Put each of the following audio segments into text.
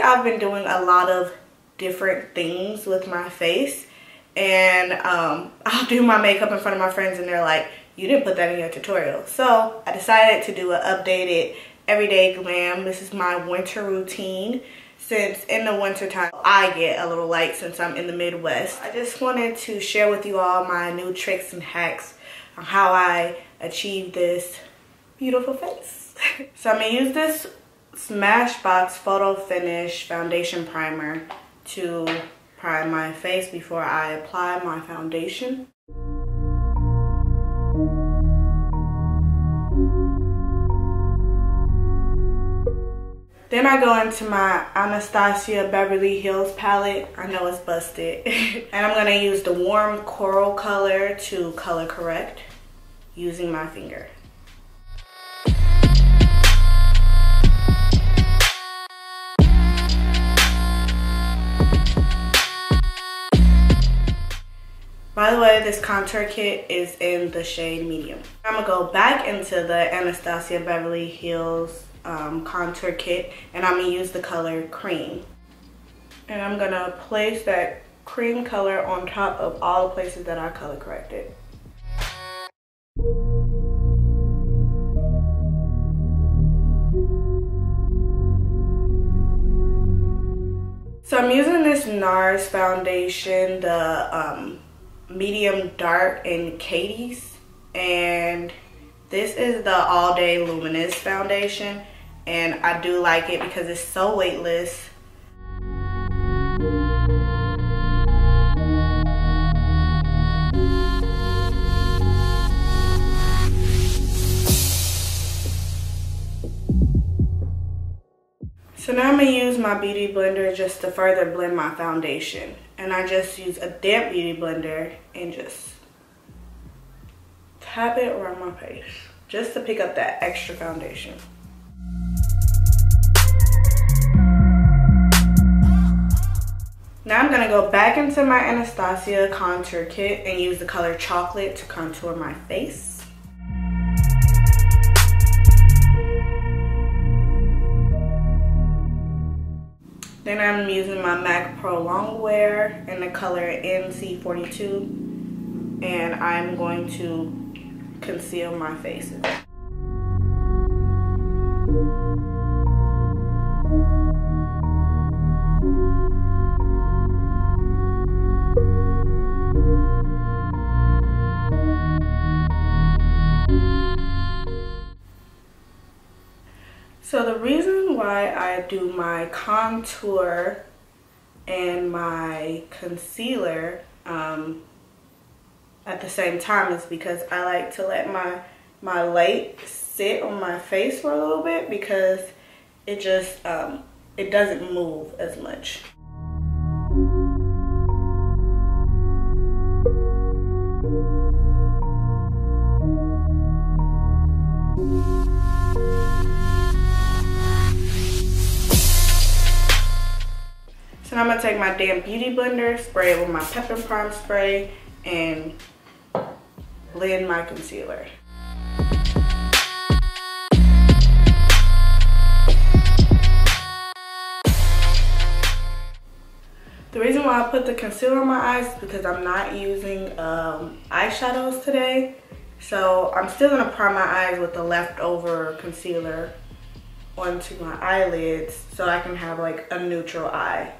I've been doing a lot of different things with my face and um, I'll do my makeup in front of my friends and they're like, you didn't put that in your tutorial. So I decided to do an updated everyday glam. This is my winter routine since in the winter time I get a little light since I'm in the Midwest. I just wanted to share with you all my new tricks and hacks on how I achieve this beautiful face. so I'm gonna use this Smashbox Photo Finish Foundation Primer to prime my face before I apply my foundation. Then I go into my Anastasia Beverly Hills palette. I know it's busted. and I'm gonna use the warm coral color to color correct using my finger. By the way, this contour kit is in the shade medium. I'm gonna go back into the Anastasia Beverly Hills um, contour kit and I'm gonna use the color cream. And I'm gonna place that cream color on top of all the places that I color corrected. So I'm using this NARS foundation, the um, medium dark in Cadiz. And this is the All Day Luminous foundation. And I do like it because it's so weightless. So now I'm gonna use my Beauty Blender just to further blend my foundation. And I just use a damp Beauty Blender and just tap it around my face just to pick up that extra foundation. Now I'm gonna go back into my Anastasia contour kit and use the color chocolate to contour my face. Then I'm using my MAC Pro Longwear in the color NC42 and I'm going to conceal my face. I do my contour and my concealer um, at the same time is because I like to let my my light sit on my face for a little bit because it just um, it doesn't move as much. Gonna take my damn beauty blender, spray it with my Pep and Prime spray, and blend my concealer. The reason why I put the concealer on my eyes is because I'm not using um, eyeshadows today. So I'm still gonna prime my eyes with the leftover concealer onto my eyelids so I can have like a neutral eye.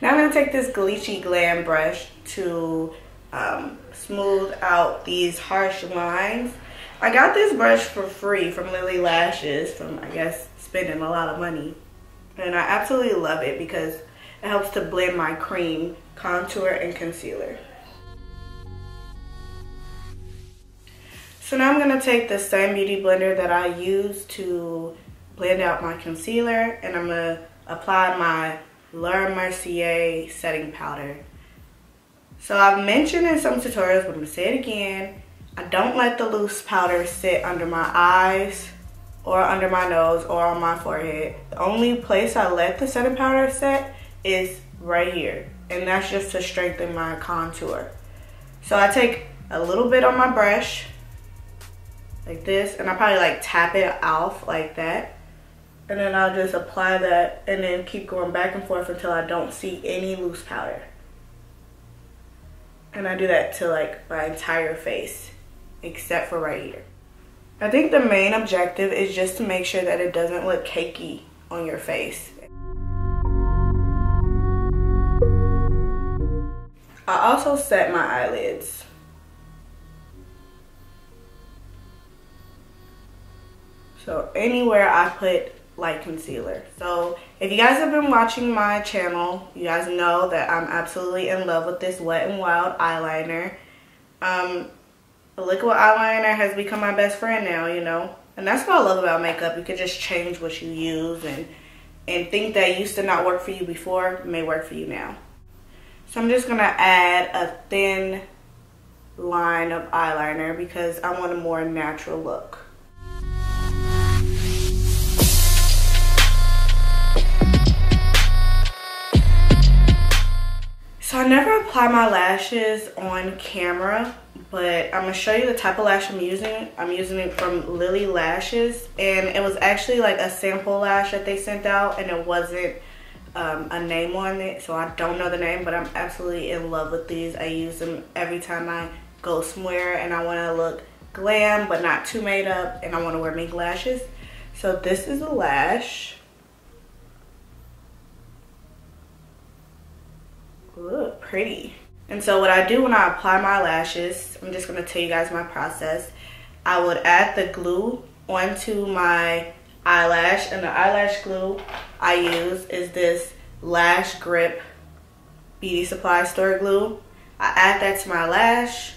Now I'm gonna take this Glichi Glam brush to um, smooth out these harsh lines. I got this brush for free from Lily Lashes from, I guess, spending a lot of money. And I absolutely love it because it helps to blend my cream, contour, and concealer. So now I'm gonna take the same beauty blender that I used to blend out my concealer and I'm gonna apply my Laura Mercier setting powder. So I've mentioned in some tutorials, but I'm gonna say it again. I don't let the loose powder sit under my eyes or under my nose or on my forehead. The only place I let the setting powder set is right here. And that's just to strengthen my contour. So I take a little bit on my brush like this and I probably like tap it off like that and then I'll just apply that and then keep going back and forth until I don't see any loose powder. And I do that to like my entire face except for right here I think the main objective is just to make sure that it doesn't look cakey on your face. I also set my eyelids. So anywhere I put light concealer. So if you guys have been watching my channel, you guys know that I'm absolutely in love with this Wet n Wild eyeliner. Um, the liquid eyeliner has become my best friend now, you know. And that's what I love about makeup. You can just change what you use and, and think that used to not work for you before may work for you now. So I'm just going to add a thin line of eyeliner because I want a more natural look. So I never apply my lashes on camera, but I'm gonna show you the type of lash I'm using. I'm using it from Lily Lashes, and it was actually like a sample lash that they sent out, and it wasn't um, a name on it, so I don't know the name, but I'm absolutely in love with these. I use them every time I go somewhere and I wanna look glam, but not too made up, and I wanna wear mink lashes. So this is a lash. look pretty. And so what I do when I apply my lashes, I'm just gonna tell you guys my process. I would add the glue onto my eyelash and the eyelash glue I use is this Lash Grip Beauty Supply Store glue. I add that to my lash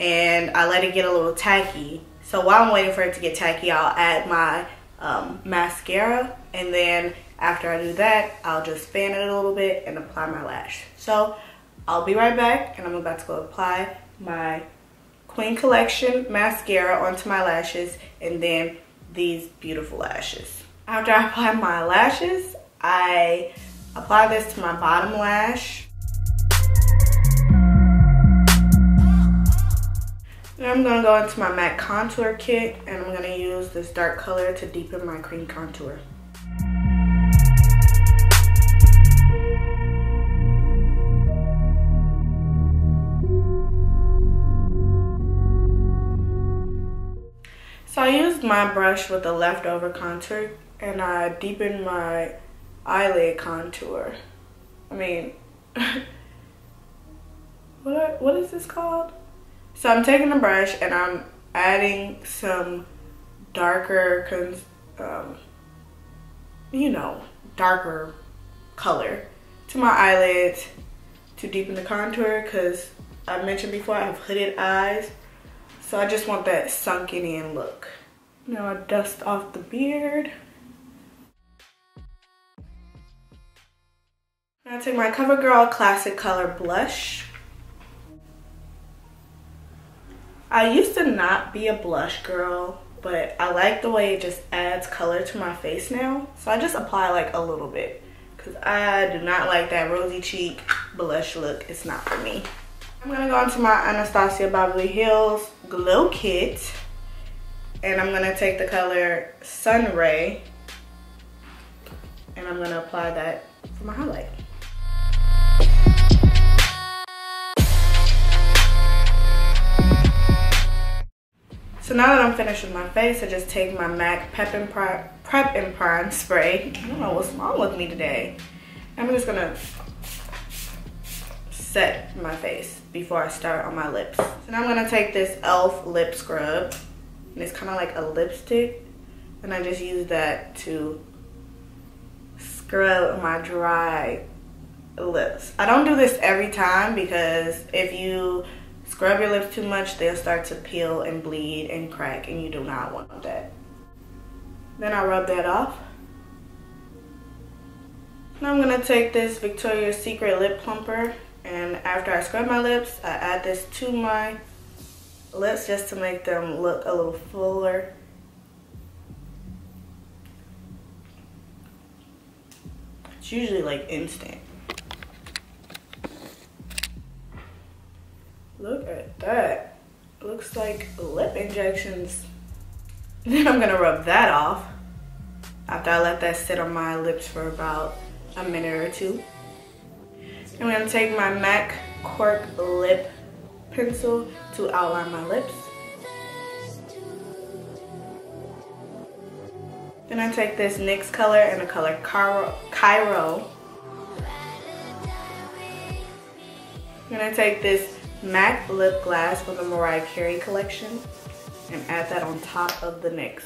and I let it get a little tacky. So while I'm waiting for it to get tacky, I'll add my um, mascara and then after I do that, I'll just fan it a little bit and apply my lash. So I'll be right back and I'm about to go apply my Queen Collection mascara onto my lashes and then these beautiful lashes. After I apply my lashes, I apply this to my bottom lash. Then I'm gonna go into my MAC contour kit and I'm gonna use this dark color to deepen my cream contour. So I used my brush with the leftover contour and I deepened my eyelid contour. I mean, what, what is this called? So I'm taking the brush and I'm adding some darker, um, you know, darker color to my eyelids to deepen the contour because I mentioned before I have hooded eyes. So I just want that sunken in look. Now I dust off the beard. Now I take my CoverGirl Classic Color Blush. I used to not be a blush girl, but I like the way it just adds color to my face now. So I just apply like a little bit because I do not like that rosy cheek blush look. It's not for me. I'm gonna go into my Anastasia Beverly Hills Glow Kit. And I'm gonna take the color Sunray. And I'm gonna apply that for my highlight. So now that I'm finished with my face, I just take my MAC Pep and Prime, Prep and Prime spray. I don't know what's wrong with me today. I'm just gonna set my face before I start on my lips. So now I'm gonna take this e.l.f. lip scrub. And it's kind of like a lipstick. And I just use that to scrub my dry lips. I don't do this every time because if you scrub your lips too much, they'll start to peel and bleed and crack and you do not want that. Then I rub that off. Now I'm gonna take this Victoria's Secret Lip Plumper and after I scrub my lips, I add this to my lips just to make them look a little fuller. It's usually like instant. Look at that. Looks like lip injections. Then I'm gonna rub that off after I let that sit on my lips for about a minute or two. I'm gonna take my MAC Cork Lip Pencil to outline my lips. Then I take this NYX color and the color Cairo. I'm gonna take this MAC lip glass from the Mariah Carey collection and add that on top of the NYX.